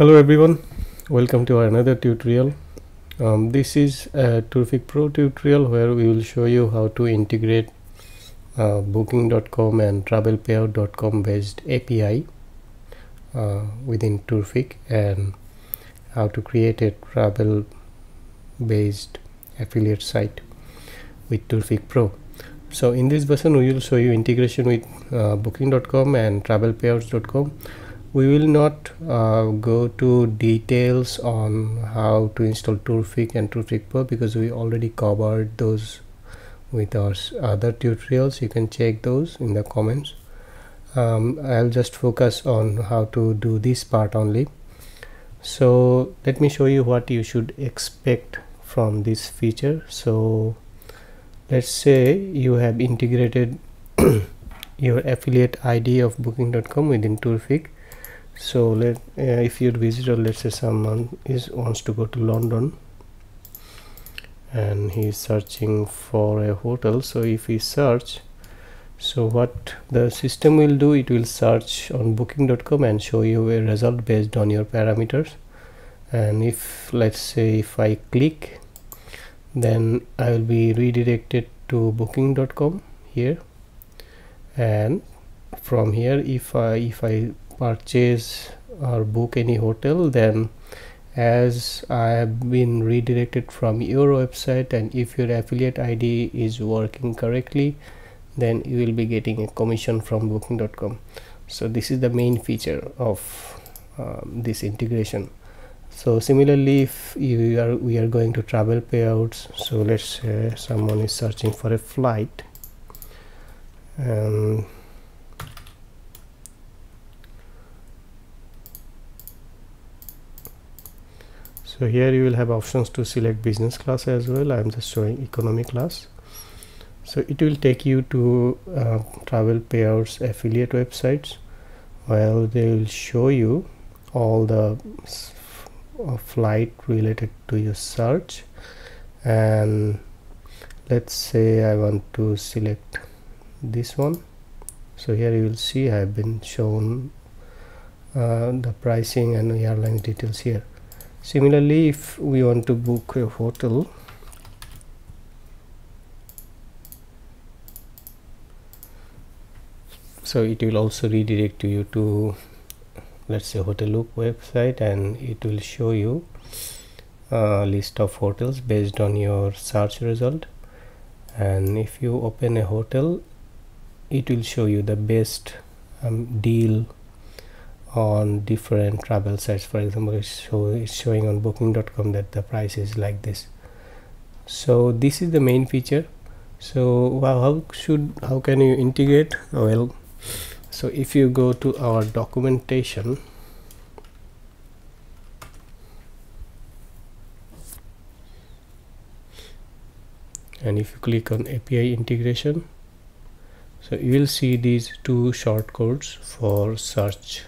hello everyone. Welcome to another tutorial. Um, this is a Tourfic Pro tutorial where we will show you how to integrate uh, booking.com and travelpayout.com based API uh, within Tourfic and how to create a travel based affiliate site with Tourfic Pro. So in this version we will show you integration with uh, booking.com and travelpayouts.com we will not uh, go to details on how to install Tourfic and Tourfic Pro because we already covered those with our other tutorials. You can check those in the comments. Um, I'll just focus on how to do this part only. So let me show you what you should expect from this feature. So let's say you have integrated your affiliate id of booking.com within tourfic so let uh, if your visitor let's say someone is wants to go to london and he is searching for a hotel so if he search so what the system will do it will search on booking.com and show you a result based on your parameters. And if let's say if i click then I will be redirected to booking.com here. And from here if I if I purchase or book any hotel then as I have been redirected from your website and if your affiliate ID is working correctly then you will be getting a commission from booking.com so this is the main feature of um, this integration. So similarly if you are we are going to travel payouts so let's say someone is searching for a flight and so here you will have options to select business class as well. I'm just showing economy class. So it will take you to uh, travel payouts affiliate websites while they will show you all the a flight related to your search. And let's say I want to select this one. So here you will see I have been shown uh, the pricing and airline details here similarly if we want to book a hotel so it will also redirect you to let's say Hotellook website and it will show you a list of hotels based on your search result. And if you open a hotel it will show you the best um, deal on different travel sites. For example it's, it's showing on booking.com that the price is like this. So this is the main feature. So how should how can you integrate? Well so if you go to our documentation and if you click on API integration so you will see these two shortcodes for search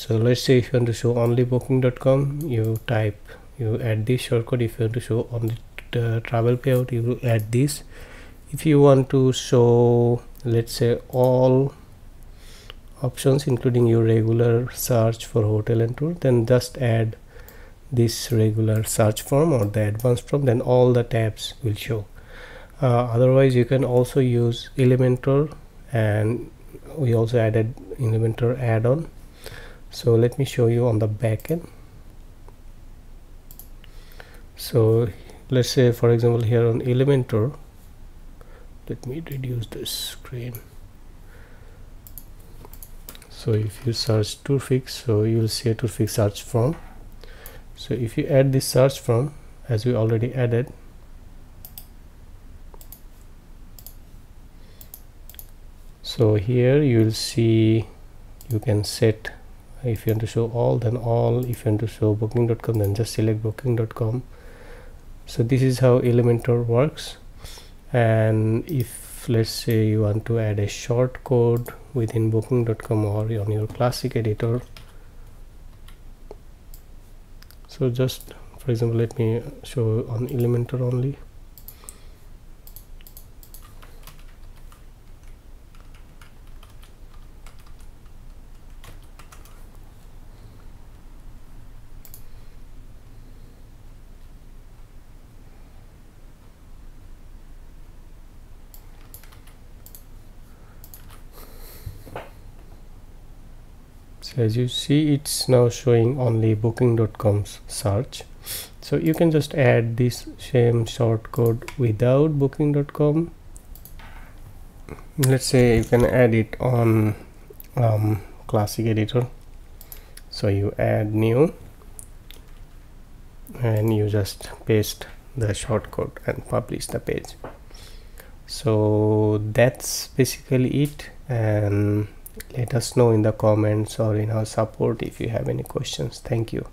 so let's say if you want to show only booking.com you type you add this shortcut if you want to show only the travel payout you add this. If you want to show let's say all options including your regular search for hotel and tour then just add this regular search form or the advanced form then all the tabs will show. Uh, otherwise you can also use elementor and we also added elementor add-on so let me show you on the backend so let's say for example here on elementor let me reduce the screen. So if you search tourfix so you will see a tourfix search form. So if you add this search form as we already added so here you will see you can set if you want to show all then all. If you want to show booking.com then just select booking.com so this is how elementor works. And if let's say you want to add a short code within booking.com or on your classic editor. So just for example let me show on elementor only so as you see it's now showing only booking.com's search. So you can just add this same shortcode without booking.com let's say you can add it on um, classic editor. So you add new and you just paste the shortcode and publish the page. So that's basically it and let us know in the comments or in our support if you have any questions. Thank you